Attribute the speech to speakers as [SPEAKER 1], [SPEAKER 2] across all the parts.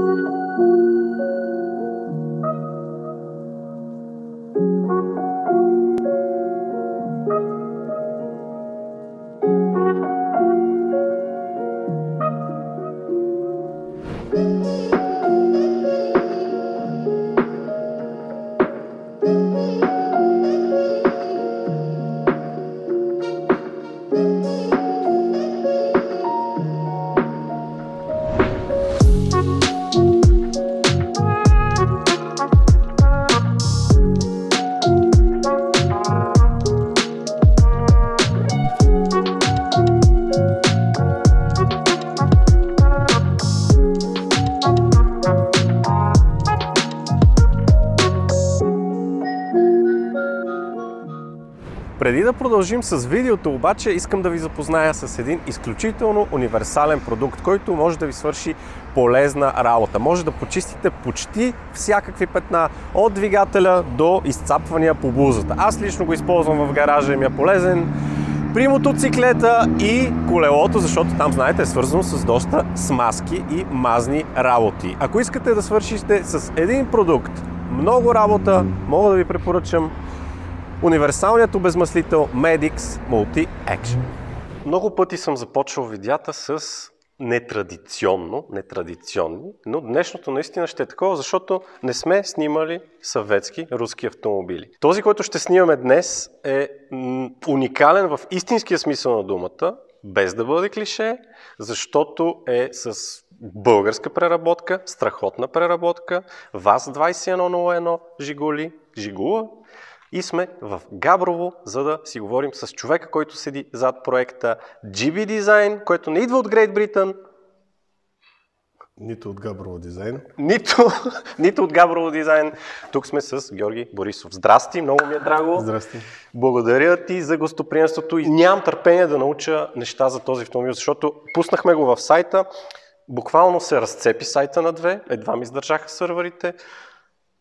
[SPEAKER 1] Música Преди да продължим с видеото, обаче искам да ви запозная с един изключително универсален продукт, който може да ви свърши полезна работа. Може да почистите почти всякакви петна, от двигателя до изцапвания по бузата. Аз лично го използвам в гаража и ми е полезен при мотоциклета и колелото, защото там, знаете, е свързано с доста смазки и мазни работи. Ако искате да свършите с един продукт много работа, мога да ви препоръчам универсалният обезмаслител Medix Multi Action. Много пъти съм започвал видеята с нетрадиционно, нетрадиционни, но днешното наистина ще е такова, защото не сме снимали съветски руски автомобили. Този, който ще снимаме днес е уникален в истинския смисъл на думата, без да бъде клише, защото е с българска преработка, страхотна преработка, ВАЗ-2101 Жигули, Жигула и сме в Габрово, за да си говорим с човека, който седи зад проекта GB Design, който не идва от Great Britain.
[SPEAKER 2] Нито от Габрово дизайн.
[SPEAKER 1] Нито, нито от Габрово дизайн. Тук сме с Георги Борисов. Здрасти, много ми е драго.
[SPEAKER 2] Здрасти.
[SPEAKER 1] Благодаря ти за гостоприемството и нямам търпение да науча неща за този автомобил, защото пуснахме го в сайта. Буквално се разцепи сайта на две, едва ми издържаха сървърите.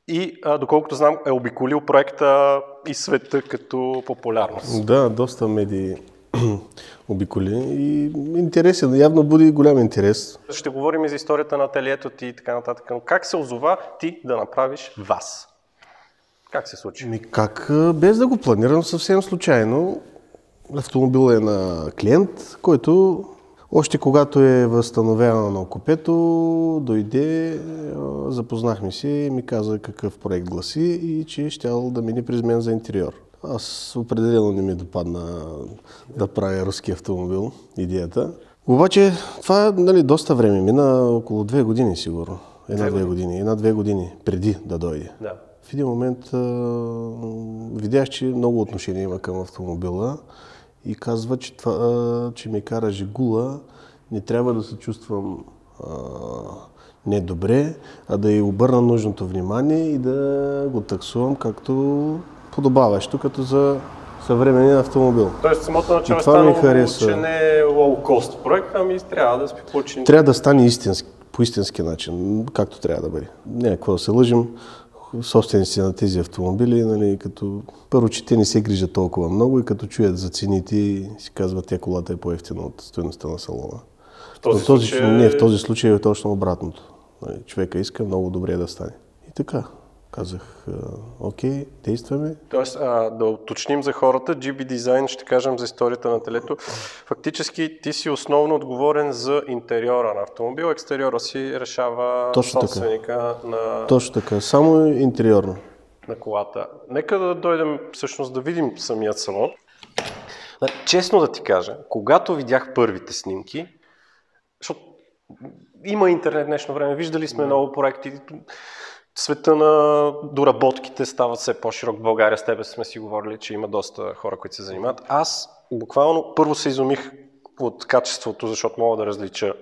[SPEAKER 1] И, а, доколкото знам, е обиколил проекта и света като популярност.
[SPEAKER 2] Да, доста медии обиколи и интересен, явно буди голям интерес.
[SPEAKER 1] Ще говорим и за историята на ателието ти и така нататък. Но как се озова ти да направиш вас? Как се случи?
[SPEAKER 2] Ми как, без да го планирам, съвсем случайно. Автомобил е на клиент, който още когато е възстановявано на окупето, дойде, запознахме се и ми каза какъв проект гласи и че щял да мине през мен за интериор. Аз определено не ми допадна да правя руски автомобил, идеята. Обаче това нали, доста време мина, около две години сигурно. Една-две години. Една-две години преди да дойде.
[SPEAKER 1] Да.
[SPEAKER 2] В един момент а, видях, че много отношение има към автомобила и казва, че, това, че ми кара Жигула, не трябва да се чувствам а, недобре, а да й обърна нужното внимание и да го таксувам както подобаващо, като за съвременен автомобил.
[SPEAKER 1] Тоест, самото начало е
[SPEAKER 2] това ми хареса.
[SPEAKER 1] че не е лоу-кост проект, ами трябва да сме получени.
[SPEAKER 2] Трябва да стане истински, по истински начин, както трябва да бъде. Не, какво да се лъжим, собствениците на тези автомобили, нали, като първо, че те не се грижат толкова много и като чуят за цените си казват, тя колата е по-ефтина от стоеността на салона.
[SPEAKER 1] В този
[SPEAKER 2] в този,
[SPEAKER 1] случай...
[SPEAKER 2] Не, в този случай е точно обратното. Нали, Човека иска много добре да стане. И така, казах, окей, действаме.
[SPEAKER 1] Тоест, а, да уточним за хората, GB Design, ще кажем за историята на телето. Фактически ти си основно отговорен за интериора на автомобил, екстериора си решава
[SPEAKER 2] Точно така.
[SPEAKER 1] собственика на,
[SPEAKER 2] Точно така, само интериорно.
[SPEAKER 1] на колата. Нека да дойдем всъщност да видим самият салон. Да, Честно да ти кажа, когато видях първите снимки, защото има интернет днешно време, виждали сме много проекти, света на доработките става все по-широк. В България с тебе сме си говорили, че има доста хора, които се занимават. Аз буквално първо се изумих от качеството, защото мога да различа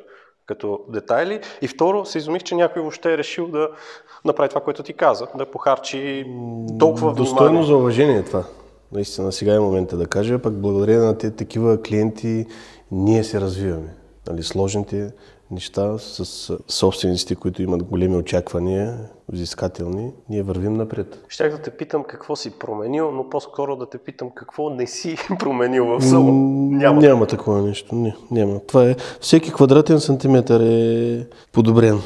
[SPEAKER 1] като детайли. И второ, се изумих, че някой въобще е решил да направи това, което ти каза, да похарчи толкова
[SPEAKER 2] Достойно
[SPEAKER 1] внимание.
[SPEAKER 2] за уважение това. Наистина, сега е момента да кажа, пък благодарение на тези такива клиенти ние се развиваме. Нали, сложните неща с собствениците, които имат големи очаквания, взискателни, ние вървим напред.
[SPEAKER 1] Щях да те питам какво си променил, но по-скоро да те питам какво не си променил в салон.
[SPEAKER 2] М,
[SPEAKER 1] Няма.
[SPEAKER 2] няма такова нещо. Не, няма. Това е. Всеки квадратен сантиметър е подобрен.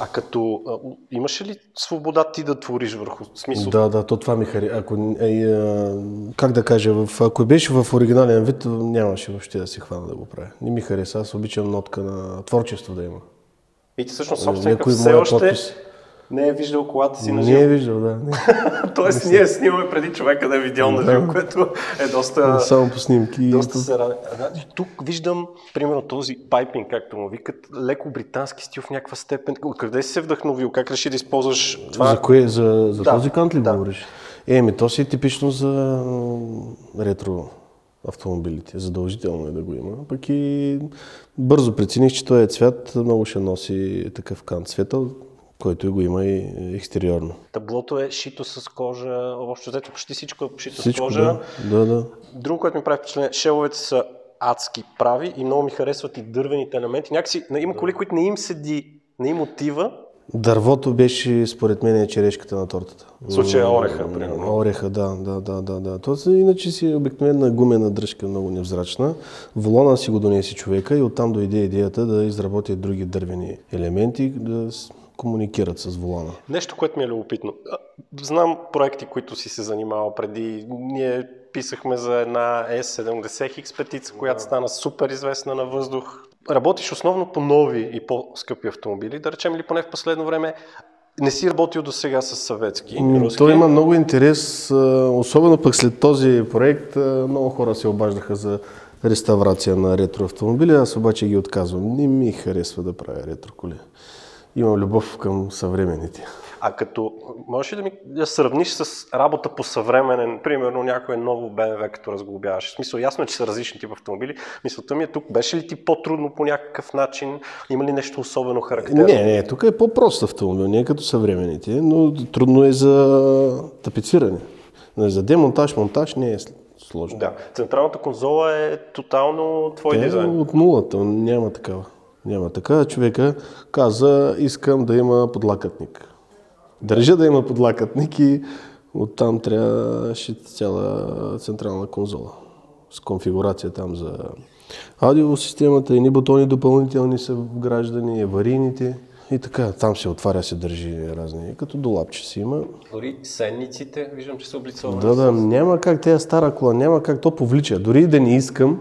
[SPEAKER 1] А като а, имаше ли свобода ти да твориш върху смисъл?
[SPEAKER 2] Да, да, то това ми хареса. Ако, е, е, как да кажа, в, ако беше в оригинален вид, нямаше въобще да се хвана да го правя. Не ми хареса, аз обичам нотка на творчество да има.
[SPEAKER 1] И ти всъщност собственика все още подпис. Не е виждал колата си на живо.
[SPEAKER 2] Не е виждал, да. Не.
[SPEAKER 1] Тоест ние снимаме преди човека да е видял на живо, което е доста...
[SPEAKER 2] Само по снимки.
[SPEAKER 1] Доста се ради. Тук виждам, примерно, този пайпинг, както му викат, леко британски стил в някаква степен. Откъде си се вдъхновил? Как реши да използваш това?
[SPEAKER 2] За кое? За, за да, този кант ли да. говориш? Е, ми то си е типично за ретро автомобилите. Задължително е да го има. Пък и бързо прецених, че този цвят много ще носи такъв кант светъл, който го има и екстериорно.
[SPEAKER 1] Таблото е шито с кожа, общо взето почти всичко е шито
[SPEAKER 2] всичко,
[SPEAKER 1] с кожа.
[SPEAKER 2] Да, да, да.
[SPEAKER 1] Друго, което ми прави впечатление, шеловете са адски прави и много ми харесват и дървените елементи. Някакси има коли, които не им седи, не им отива,
[SPEAKER 2] Дървото беше, според мен, е черешката на тортата.
[SPEAKER 1] В случая ореха, примерно.
[SPEAKER 2] Ореха, да, да, да, да. да. То, иначе си обикновена гумена дръжка, много невзрачна. Волона си го донеси човека и оттам дойде идеята да изработи други дървени елементи, да комуникират с волана.
[SPEAKER 1] Нещо, което ми е любопитно. Знам проекти, които си се занимавал преди. Ние писахме за една S70X петица, която стана супер известна на въздух работиш основно по нови и по-скъпи автомобили, да речем или поне в последно време, не си работил до сега с съветски.
[SPEAKER 2] Руски. То има много интерес, особено пък след този проект, много хора се обаждаха за реставрация на ретро автомобили, аз обаче ги отказвам. Не ми харесва да правя ретро коли. Имам любов към съвременните.
[SPEAKER 1] А като, можеш ли да ми да сравниш с работа по съвременен, примерно някое ново BMW, като разглобяваш? В смисъл, ясно е, че са различни тип автомобили. Мисълта ми е тук, беше ли ти по-трудно по някакъв начин? Има ли нещо особено характерно?
[SPEAKER 2] Не, не, тук е по-прост автомобил, не е като съвременните, но трудно е за тапициране. За демонтаж, монтаж не е сложно.
[SPEAKER 1] Да, централната конзола е тотално твой
[SPEAKER 2] Те
[SPEAKER 1] дизайн.
[SPEAKER 2] от нулата, няма такава. Няма така. Човека каза, искам да има подлакътник. Държа да има подлакътник и оттам трябваше цяла централна конзола с конфигурация там за аудиосистемата, едни бутони допълнителни са вграждани, аварийните и така, там се отваря, се държи разни, като долапче си има.
[SPEAKER 1] Дори сенниците, виждам, че са облицовани.
[SPEAKER 2] Да, да, няма как тя стара кола, няма как то повлича. Дори да не искам,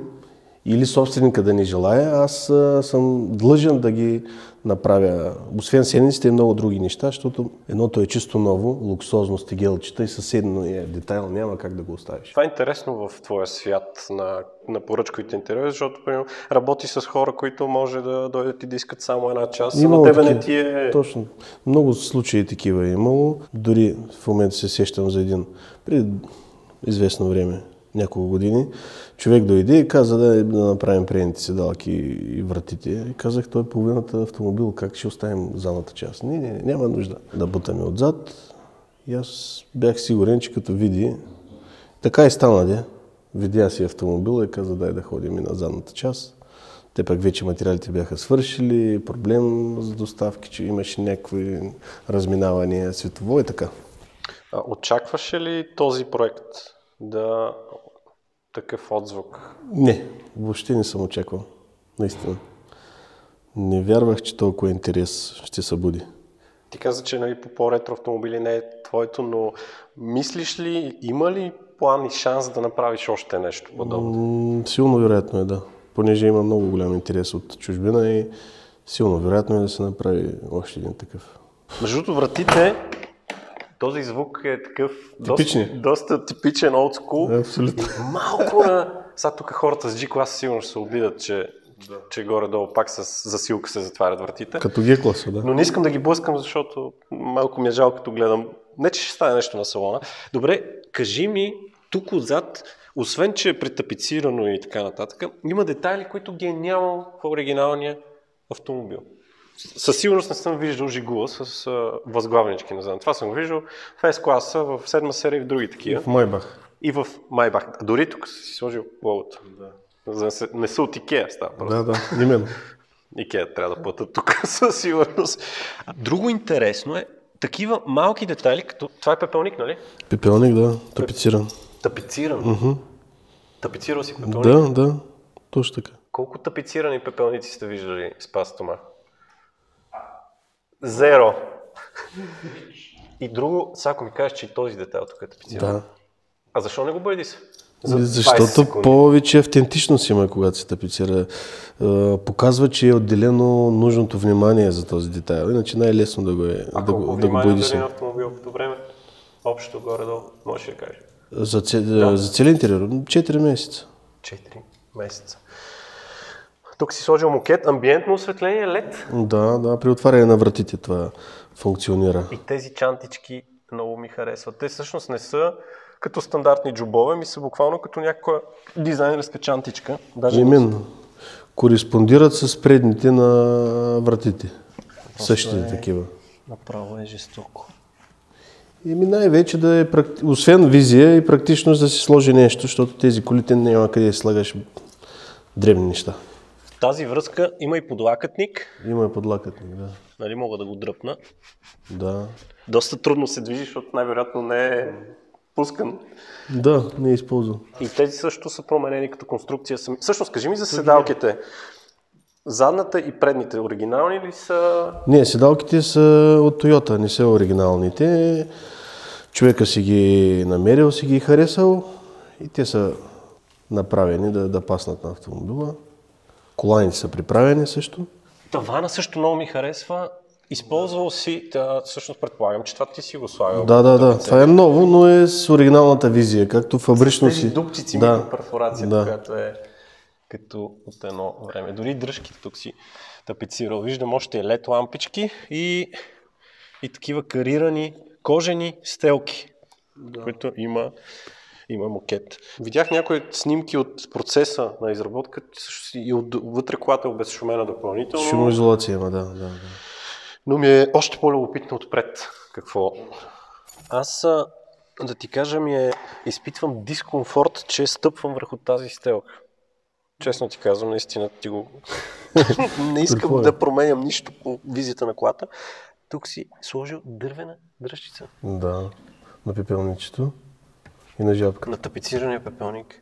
[SPEAKER 2] или собственика да не желая, аз а, съм длъжен да ги направя. Освен седниците и много други неща, защото едното е чисто ново, луксозно стегелчета и съседно е детайл, няма как да го оставиш.
[SPEAKER 1] Това е интересно в твоя свят на, на поръчковите интервю, защото примерно, работи с хора, които може да дойдат и да искат само една част, на тебе не ти е...
[SPEAKER 2] Точно. Много случаи такива е имало. Дори в момента се сещам за един преди известно време няколко години, човек дойде и каза да, да направим предните седалки и вратите. И казах, той е половината автомобил, как ще оставим задната част? Не, не, няма нужда да бутаме отзад. И аз бях сигурен, че като види, така и стана, де. Видя си автомобила и каза, дай да ходим и на задната част. Те пък вече материалите бяха свършили, проблем с доставки, че имаше някакви разминавания светово и така.
[SPEAKER 1] Очакваше ли този проект да такъв отзвук?
[SPEAKER 2] Не, въобще не съм очаквал. Наистина. Не вярвах, че толкова интерес ще събуди.
[SPEAKER 1] Ти каза, че нали, по по-ретро автомобили не е твоето, но мислиш ли, има ли план и шанс да направиш още нещо подобно?
[SPEAKER 2] силно вероятно е, да. Понеже има много голям интерес от чужбина и силно вероятно е да се направи още един такъв.
[SPEAKER 1] Между другото, вратите този звук е такъв доста, доста типичен old school.
[SPEAKER 2] Абсолютно.
[SPEAKER 1] Малко на... Сега тук хората с G-класа сигурно ще се обидат, че, да. че горе-долу пак с засилка се затварят вратите.
[SPEAKER 2] Като G-класа, да.
[SPEAKER 1] Но не искам да ги блъскам, защото малко ми е жалко като гледам. Не, че ще стане нещо на салона. Добре, кажи ми тук отзад, освен, че е претапицирано и така нататък, има детайли, които ги е нямал в оригиналния автомобил със сигурност не съм виждал Жигула с а, възглавнички на заден. Това съм го виждал в S-класа, в седма серия и в други такива.
[SPEAKER 2] В Майбах.
[SPEAKER 1] И в Майбах. Дори тук си сложил логото. Да. За да се, не са от Икея става просто.
[SPEAKER 2] Да, да, именно.
[SPEAKER 1] Икея трябва да платят тук със сигурност. Друго интересно е, такива малки детайли, като това е пепелник, нали?
[SPEAKER 2] Пепелник, да, тапициран.
[SPEAKER 1] Тапициран?
[SPEAKER 2] Uh-huh.
[SPEAKER 1] Тапицирал си пепелник?
[SPEAKER 2] Да, да, точно така.
[SPEAKER 1] Колко тапицирани пепелници сте виждали с пастома? Зеро. И друго, сега ако ми кажеш, че този детайл тук е тапициран.
[SPEAKER 2] Да.
[SPEAKER 1] А защо не го бъди се?
[SPEAKER 2] Ами, Защото повече автентичност има, когато се тапицира. Е, Показва, че е отделено нужното внимание за този детайл. Иначе най-лесно да го, е,
[SPEAKER 1] А
[SPEAKER 2] да,
[SPEAKER 1] колко
[SPEAKER 2] да го се.
[SPEAKER 1] автомобил като време? Общо горе-долу, можеш да кажеш.
[SPEAKER 2] За, цел, за целия интериор 4 месеца.
[SPEAKER 1] 4 месеца. Тук си сложил мокет, амбиентно осветление, LED.
[SPEAKER 2] Да, да, при отваряне на вратите това функционира.
[SPEAKER 1] И тези чантички много ми харесват. Те всъщност не са като стандартни джобове, ми са буквално като някаква дизайнерска чантичка. Даже не
[SPEAKER 2] Именно. Кореспондират с предните на вратите. Същите такива.
[SPEAKER 1] Направо е жестоко.
[SPEAKER 2] Еми най-вече да е, практи- освен визия и практичност да си сложи нещо, защото тези колите няма къде да слагаш древни неща.
[SPEAKER 1] В тази връзка има и подлакътник.
[SPEAKER 2] Има и подлакътник, да.
[SPEAKER 1] Нали мога да го дръпна.
[SPEAKER 2] Да.
[SPEAKER 1] Доста трудно се движи, защото най-вероятно не е пускан.
[SPEAKER 2] Да, не е използвам.
[SPEAKER 1] И тези също са променени като конструкция. сами. Всъщност, кажи ми за седалките. Задната и предните оригинални ли са?
[SPEAKER 2] Не, седалките са от Toyota, не са оригиналните. Човека си ги намерил, си ги харесал и те са направени да, да паснат на автомобила. Коланите са приправени също.
[SPEAKER 1] Тавана също много ми харесва. Използвал си, да, всъщност предполагам, че това ти си го слагал.
[SPEAKER 2] Да, да, да. Това е ново, но е с оригиналната визия, както фабрично си.
[SPEAKER 1] дупчици,
[SPEAKER 2] да.
[SPEAKER 1] микроперфорацията,
[SPEAKER 2] Да.
[SPEAKER 1] която е като от едно време. Дори дръжките тук си тапицирал. Виждам още LED лампички и, и такива карирани кожени стелки, да. които има, има мокет. Видях някои снимки от процеса на изработка и от вътре колата е обезшумена допълнително.
[SPEAKER 2] Шумоизолация има, да, да, да.
[SPEAKER 1] Но ми е още по-любопитно отпред. Какво? Аз, да ти кажа, ми е, изпитвам дискомфорт, че стъпвам върху тази стелка. Честно ти казвам, наистина ти го... Не искам
[SPEAKER 2] е?
[SPEAKER 1] да променям нищо по визията на колата. Тук си сложил дървена дръжчица
[SPEAKER 2] Да, на пепелничето и на жабка.
[SPEAKER 1] на тапицирания пепелник.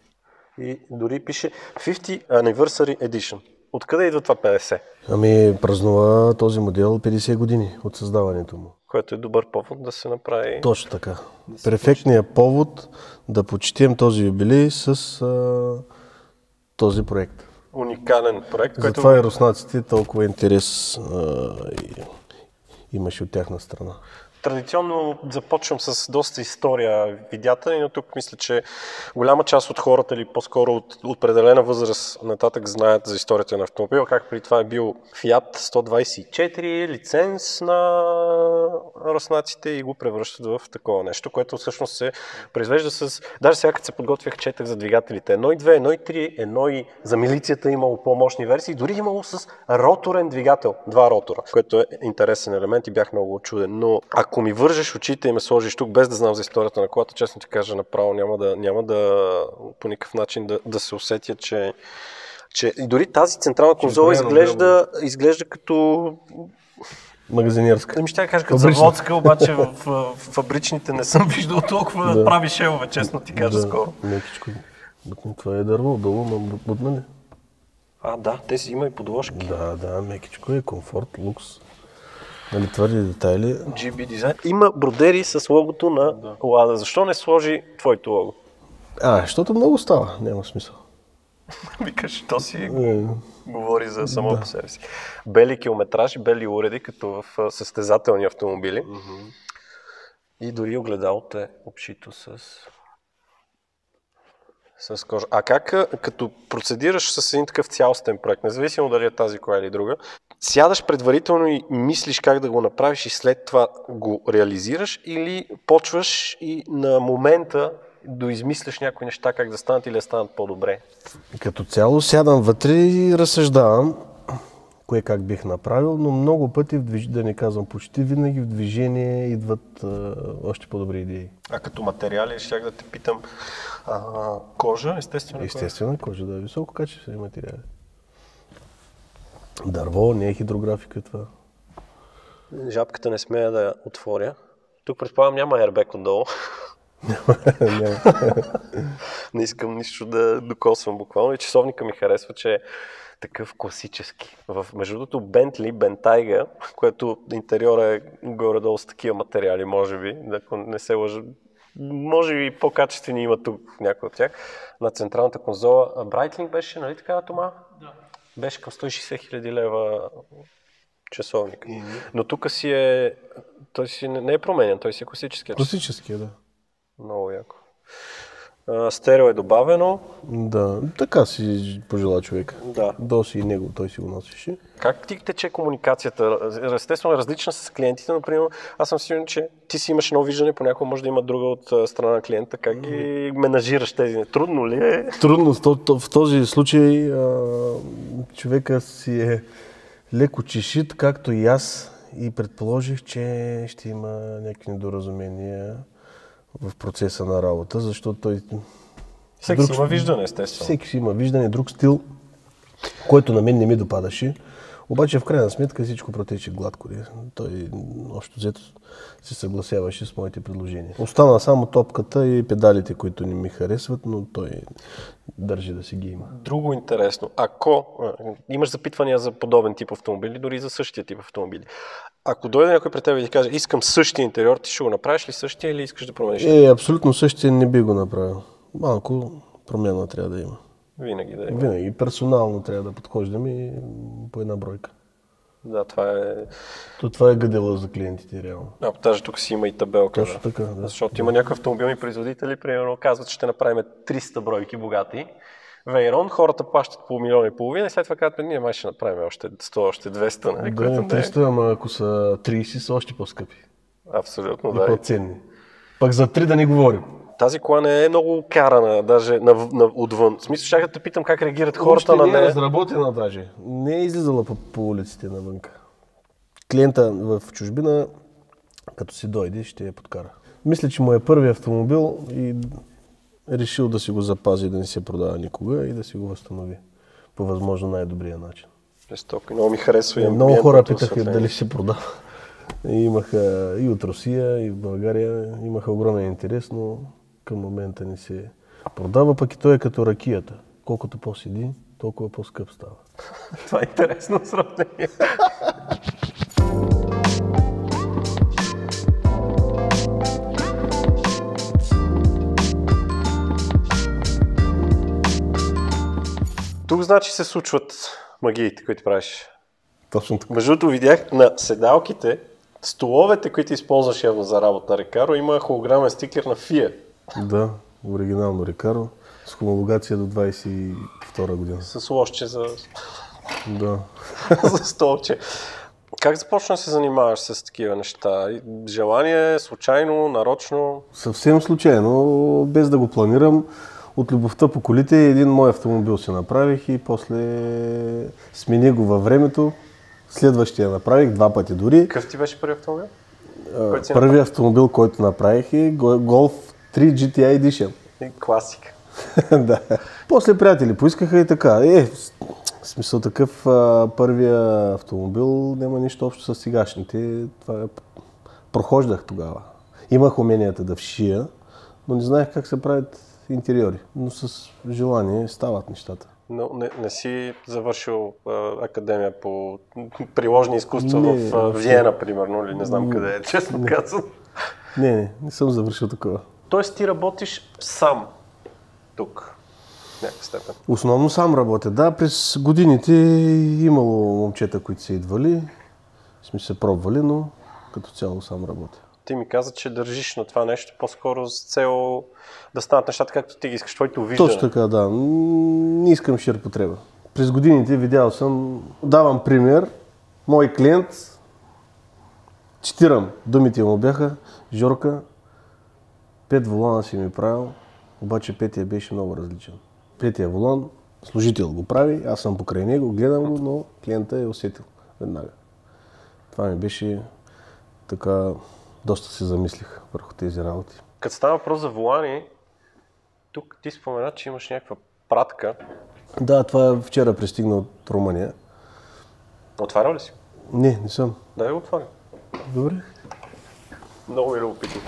[SPEAKER 1] И дори пише 50 Anniversary Edition. Откъде идва това 50?
[SPEAKER 2] Ами празнува този модел 50 години от създаването му.
[SPEAKER 1] Което е добър повод да се направи.
[SPEAKER 2] Точно така. Перфектният повод да почетем този юбилей с а, този проект.
[SPEAKER 1] Уникален проект, който
[SPEAKER 2] Затова и руснаците толкова интерес а, и, имаше от тяхна страна.
[SPEAKER 1] Традиционно започвам с доста история видята, но тук мисля, че голяма част от хората или по-скоро от определена възраст нататък знаят за историята на автомобила, как при това е бил Fiat 124, лиценз на руснаците и го превръщат в такова нещо, което всъщност се произвежда с... Даже сега като се подготвях, четах за двигателите 1 и 2, 1 и 3, 1 и за милицията имало по-мощни версии, дори имало с роторен двигател, два ротора, което е интересен елемент и бях много очуден. Но ако ми вържеш очите и ме сложиш тук, без да знам за историята на колата, честно ти кажа, направо няма да, няма да по никакъв начин да, да се усетя, че че и дори тази централна конзола изглежда, изглежда като
[SPEAKER 2] Магазинерска.
[SPEAKER 1] не ще да кажа като
[SPEAKER 2] Фабрична.
[SPEAKER 1] заводска, обаче в, в, в фабричните не съм виждал толкова да.
[SPEAKER 2] Да.
[SPEAKER 1] прави шелове, честно ти кажа скоро.
[SPEAKER 2] Мекичко. Бутни, Това е дърво, отдолу, но бутнали.
[SPEAKER 1] А, да, те си има и подложки.
[SPEAKER 2] Да, да, мекичко е комфорт, лукс. Нали, твърди детайли.
[SPEAKER 1] GB дизайн. Има бродери с логото на Лада. Защо не сложи твоето лого?
[SPEAKER 2] А, защото много става, няма смисъл.
[SPEAKER 1] Викаш, то си
[SPEAKER 2] Е,
[SPEAKER 1] говори за само по себе си. Бели километражи, бели уреди, като в състезателни автомобили. И дори огледалото е обшито с с кожа. А как, като процедираш с един такъв цялостен проект, независимо дали е тази кола или друга, сядаш предварително и мислиш как да го направиш и след това го реализираш или почваш и на момента доизмисляш някои неща как да станат или да станат по-добре?
[SPEAKER 2] Като цяло сядам вътре и разсъждавам кое как бих направил, но много пъти, да не казвам почти винаги в движение идват а, още по-добри идеи.
[SPEAKER 1] А като материали, щях да те питам, а, кожа, естествено.
[SPEAKER 2] Естествено, кожа да високо качествени материали. Дърво, не е хидрографика това.
[SPEAKER 1] Жабката не смея да я отворя. Тук предполагам няма airbag отдолу. Не искам нищо да докосвам буквално. И часовника ми харесва, че такъв класически. В, между другото, Бентли, Бентайга, което интериора е горе-долу с такива материали, може би, ако не се лъжа, може би по-качествени има тук някой от тях. На централната конзола Брайтлинг беше, нали така, Тома? Беше към 160 хиляди лева часовник. Mm-hmm. Но тук си е... Той си не е променен, той си е класическия.
[SPEAKER 2] Класическия, да.
[SPEAKER 1] Много яко. Стерео е добавено.
[SPEAKER 2] Да, така си пожела човек.
[SPEAKER 1] Да.
[SPEAKER 2] До си и него, той си го носеше.
[SPEAKER 1] Как ти тече комуникацията? Естествено е различна с клиентите, но примерно аз съм сигурен, че ти си имаш едно виждане, понякога може да има друга от страна на клиента. Как ги менажираш тези? Трудно ли е?
[SPEAKER 2] Трудно. В този случай човека си е леко чешит, както и аз. И предположих, че ще има някакви недоразумения в процеса на работа, защото той...
[SPEAKER 1] Всеки друг, си има виждане, естествено.
[SPEAKER 2] Всеки си има виждане, друг стил, който на мен не ми допадаше. Обаче в крайна сметка всичко протече гладко. Той още взето се съгласяваше с моите предложения. Остана само топката и педалите, които не ми харесват, но той държи да си ги има.
[SPEAKER 1] Друго интересно. Ако имаш запитвания за подобен тип автомобили, дори за същия тип автомобили, ако дойде някой при теб и ти каже, искам същия интериор, ти ще го направиш ли същия или искаш да промениш?
[SPEAKER 2] Е, абсолютно същия не би го направил. Малко промяна трябва да има.
[SPEAKER 1] Винаги да има.
[SPEAKER 2] Винаги. Персонално трябва да подхождаме по една бройка.
[SPEAKER 1] Да, това е...
[SPEAKER 2] То това е гъдела за клиентите, реално.
[SPEAKER 1] А, даже тук си има и табелка.
[SPEAKER 2] Точно така, да.
[SPEAKER 1] Защото да. има някакви автомобилни производители, примерно казват, че ще направим 300 бройки богати. Вейрон, хората плащат по милион и половина и след това казват, ние май ще направим още 100, още 200. Нали,
[SPEAKER 2] да, 300, е. ама ако са 30 са още по-скъпи.
[SPEAKER 1] Абсолютно,
[SPEAKER 2] и да. по-ценни. Пък за 3 да не говорим.
[SPEAKER 1] Тази кола не е много карана, даже на, на, отвън. В смисъл, ще да те питам как реагират хората
[SPEAKER 2] на
[SPEAKER 1] нея.
[SPEAKER 2] не е разработена даже. Не е излизала по, по улиците навън. Клиента в чужбина, като си дойде, ще я подкара. Мисля, че му е първи автомобил и решил да си го запази, да не се продава никога и да си го възстанови по възможно най-добрия начин.
[SPEAKER 1] Жестоко. Много ми харесва и
[SPEAKER 2] Много хора питаха дали се продава. И имаха и от Русия, и в България имаха огромен интерес, но към момента не се продава, пък и той е като ракията. Колкото по-седи, толкова по-скъп става.
[SPEAKER 1] Това е интересно сравнение. Тук значи се случват магиите, които правиш.
[SPEAKER 2] Точно така.
[SPEAKER 1] Между другото видях на седалките, столовете, които използваш явно за работа Рекаро, има холограмен стикер на FIA.
[SPEAKER 2] Да, оригинално Рекаро, с хомологация до 22 година.
[SPEAKER 1] С лошче за...
[SPEAKER 2] Да.
[SPEAKER 1] за столче. Как започна да се занимаваш с такива неща? Желание, случайно, нарочно?
[SPEAKER 2] Съвсем случайно, без да го планирам. От любовта по колите един мой автомобил си направих и после смени го във времето. Следващия направих два пъти дори.
[SPEAKER 1] Какъв ти беше първи автомобил?
[SPEAKER 2] Първият автомобил, който направих е Golf 3 GTI Edition.
[SPEAKER 1] Класика.
[SPEAKER 2] да. После приятели поискаха и така. Е, в смисъл такъв първия автомобил няма нищо общо с сегашните. Това е... Прохождах тогава. Имах уменията да вшия, но не знаех как се правят интериори. Но с желание стават нещата.
[SPEAKER 1] Но не, не си завършил а, академия по приложни изкуства не, в а, Виена, примерно, или не знам не, къде е, честно казвам.
[SPEAKER 2] Не, не, не съм завършил такова.
[SPEAKER 1] Тоест ти работиш сам тук, степен?
[SPEAKER 2] Основно сам работя, да. През годините е имало момчета, които са идвали, сме се пробвали, но като цяло сам работя
[SPEAKER 1] ти ми каза, че държиш на това нещо по-скоро с цел да станат нещата както ти ги искаш, твоето виждане.
[SPEAKER 2] Точно така, да. Не искам ширпотреба. През годините видял съм, давам пример, мой клиент, цитирам, думите му бяха, Жорка, пет волана си ми правил, обаче петия беше много различен. Петия волан, служител го прави, аз съм покрай него, гледам го, но клиента е усетил веднага. Това ми беше така доста се замислих върху тези работи.
[SPEAKER 1] Като става въпрос за волани, тук ти спомена, че имаш някаква пратка.
[SPEAKER 2] Да, това е вчера пристигна от Румъния.
[SPEAKER 1] Отварял ли си?
[SPEAKER 2] Не, не съм.
[SPEAKER 1] Дай го отваря.
[SPEAKER 2] Добре.
[SPEAKER 1] Много ми е любопитно.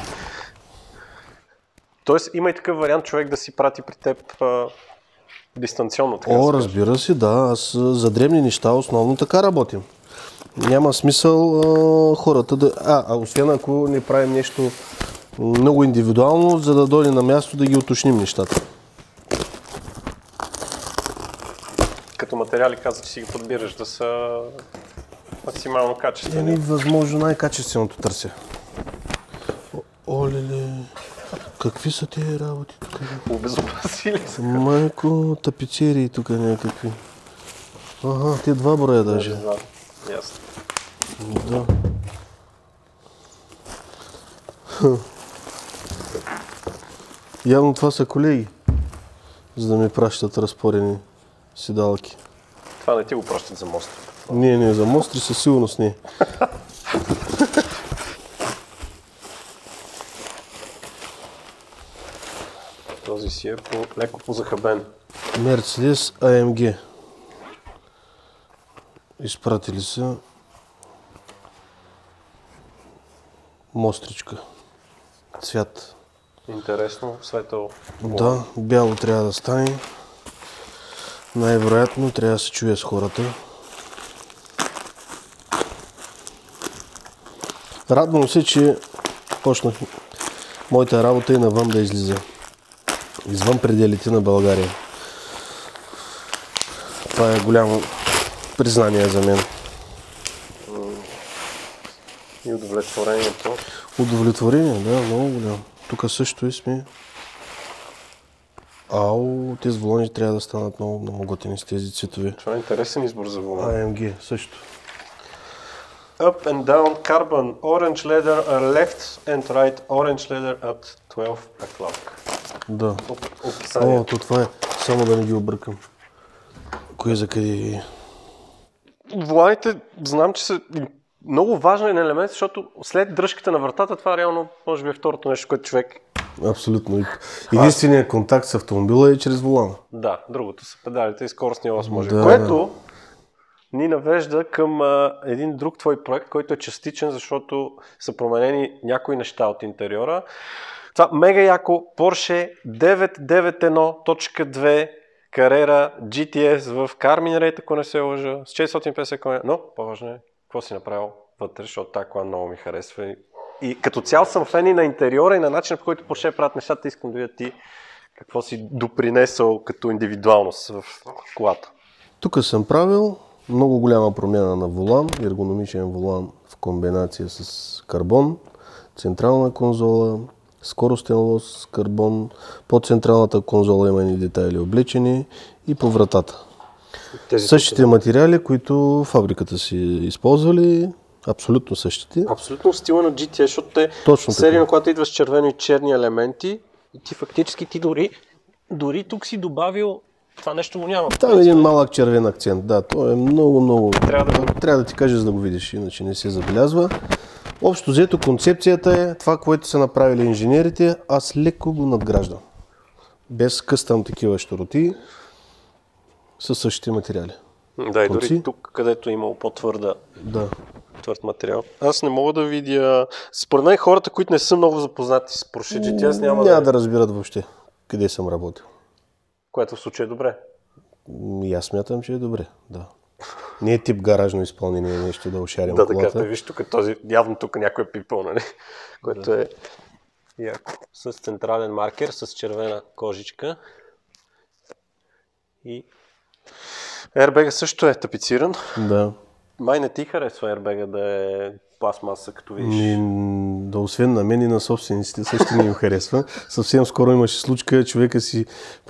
[SPEAKER 1] Тоест има и такъв вариант човек да си прати при теб а, дистанционно. Така
[SPEAKER 2] О,
[SPEAKER 1] да
[SPEAKER 2] разбира се, да. Аз за древни неща основно така работим. Няма смисъл а, хората да... А, а освен ако не правим нещо много индивидуално, за да дойде на място да ги уточним нещата.
[SPEAKER 1] Като материали каза, че си ги подбираш да са максимално качествени.
[SPEAKER 2] Еми, възможно най-качественото търся. Олеле, какви са тези работи тук? бе?
[SPEAKER 1] Обезопасили са.
[SPEAKER 2] Майко, тапицерии тук някакви. Ага, те два броя даже.
[SPEAKER 1] Да, ясно.
[SPEAKER 2] Да. Явно това са колеги, за да ми пращат разпорени седалки.
[SPEAKER 1] Това не ти го пращат за мост.
[SPEAKER 2] Не, не, за мостри със сигурност не.
[SPEAKER 1] Този си е по, леко позахабен.
[SPEAKER 2] Мерцедес AMG. Изпратили са мостричка. Цвят.
[SPEAKER 1] Интересно, светъл.
[SPEAKER 2] Да, бяло трябва да стане. Най-вероятно трябва да се чуе с хората. Радвам се, че почнах моята работа и навън да излиза. Извън пределите на България. Това е голямо признание за мен.
[SPEAKER 1] И удовлетворението.
[SPEAKER 2] Удовлетворение, да, много голямо. Тук също и сме. Ау, тези волони трябва да станат много, много готини с тези цветове.
[SPEAKER 1] Това е интересен избор за волан.
[SPEAKER 2] AMG също.
[SPEAKER 1] Up and down carbon, orange leather are left and right, orange leather at 12 o'clock.
[SPEAKER 2] Да. О, то това е. Само да не ги объркам. Кое за къде е?
[SPEAKER 1] Воланите знам, че са много важен елемент, защото след дръжката на вратата, това реално може би е второто нещо, което човек...
[SPEAKER 2] Абсолютно. Единственият контакт с автомобила е чрез волана.
[SPEAKER 1] Да, другото са педалите и скоростния лост може.
[SPEAKER 2] Да,
[SPEAKER 1] което ни навежда към а, един друг твой проект, който е частичен, защото са променени някои неща от интериора. Това мега яко Porsche 991.2 Carrera GTS в Carmin Rate, ако не се лъжа, с 450 коня. Но по-важно е, какво си направил вътре, защото тази кола много ми харесва. И, и като цял съм фен и на интериора и на начина, по който Porsche правят нещата, искам да видя ти какво си допринесъл като индивидуалност в колата.
[SPEAKER 2] Тук съм правил много голяма промяна на волан, ергономичен волан в комбинация с карбон, централна конзола, скоростен лост с карбон, по централната конзола има и детайли облечени и по вратата.
[SPEAKER 1] Тези
[SPEAKER 2] Същите материали, които фабриката си използвали, абсолютно същите.
[SPEAKER 1] Абсолютно стила на GTS, защото те
[SPEAKER 2] Точно
[SPEAKER 1] серия, на която идва с червени и черни елементи и ти фактически ти дори, дори тук си добавил това нещо го няма.
[SPEAKER 2] Там е един малък червен акцент. Да, то е много, много.
[SPEAKER 1] Трябва да
[SPEAKER 2] Трябва да ти кажа, за да го видиш, иначе не се забелязва. Общо взето концепцията е това, което са направили инженерите, аз леко го надграждам. Без къстам такива щуроти, със същите материали.
[SPEAKER 1] Да, и дори тук, където е имало по-твърда
[SPEAKER 2] Да.
[SPEAKER 1] твърд материал. Аз не мога да видя... Според мен хората, които не са много запознати с Porsche GTS, няма,
[SPEAKER 2] Няма
[SPEAKER 1] да...
[SPEAKER 2] да разбират въобще къде съм работил.
[SPEAKER 1] Което в случай е добре.
[SPEAKER 2] И аз смятам, че е добре. Да. Не е тип гаражно изпълнение, нещо да ошарям
[SPEAKER 1] Да, така,
[SPEAKER 2] колата.
[SPEAKER 1] да, виж тук този, явно тук някой е пипъл, нали? Което е яко. С централен маркер, с червена кожичка. И airbag също е тапициран.
[SPEAKER 2] Да.
[SPEAKER 1] Май не ти харесва airbag да е пластмаса, като видиш.
[SPEAKER 2] Ми, да, освен на мен и на собствениците също не им харесва. Съвсем скоро имаше случка, човека си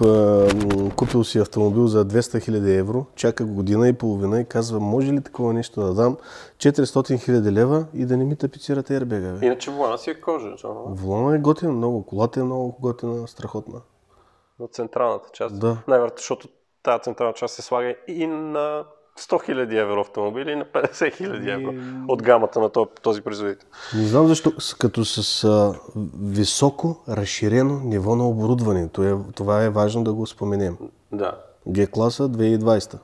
[SPEAKER 2] а, купил си автомобил за 200 000 евро, чака година и половина и казва, може ли такова нещо да дам 400 000 лева и да не ми тапицират ербега. Бе.
[SPEAKER 1] Иначе волана си е кожа, само
[SPEAKER 2] Волана е готина много, колата е много готина, страхотна.
[SPEAKER 1] на централната част.
[SPEAKER 2] Да.
[SPEAKER 1] Най-вероятно, защото тази централна част се слага и на 100 000 евро автомобили на 50 000 евро от гамата на този, производител.
[SPEAKER 2] Не знам защо, като с а, високо разширено ниво на оборудване. Това е, това е важно да го споменем.
[SPEAKER 1] Да,
[SPEAKER 2] Г-класа 2020.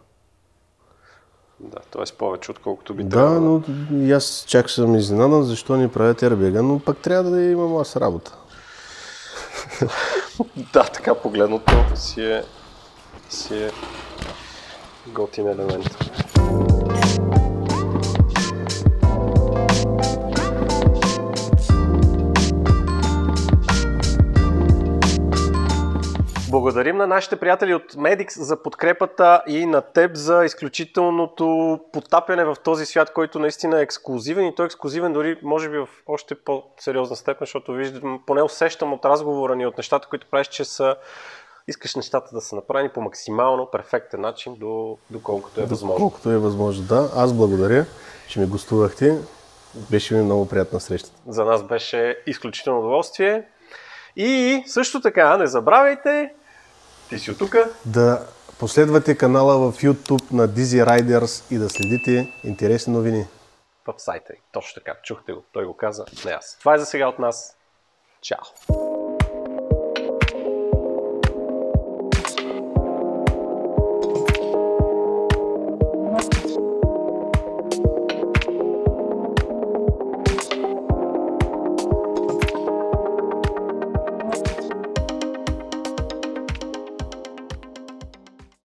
[SPEAKER 1] да, т.е. повече отколкото би
[SPEAKER 2] Да,
[SPEAKER 1] трябвало.
[SPEAKER 2] но и аз чак съм изненадан защо не правят ербега, но пък трябва да имам аз работа.
[SPEAKER 1] Да, така погледнато си е, си е готин елемент. Благодарим на нашите приятели от Medix за подкрепата и на теб за изключителното потапяне в този свят, който наистина е ексклюзивен и той е ексклюзивен дори може би в още по-сериозна степен, защото виждам, поне усещам от разговора ни, от нещата, които правиш, че са искаш нещата да са направени по максимално перфектен начин, до, доколкото е възможно.
[SPEAKER 2] Колкото е възможно, да. Аз благодаря, че ми гостувахте. Беше ми много приятна среща.
[SPEAKER 1] За нас беше изключително удоволствие. И също така, не забравяйте, ти си от тук.
[SPEAKER 2] Да последвате канала в YouTube на Dizzy Riders и да следите интересни новини.
[SPEAKER 1] В сайта. Точно така. Чухте го. Той го каза. Не аз. Това е за сега от нас. Чао!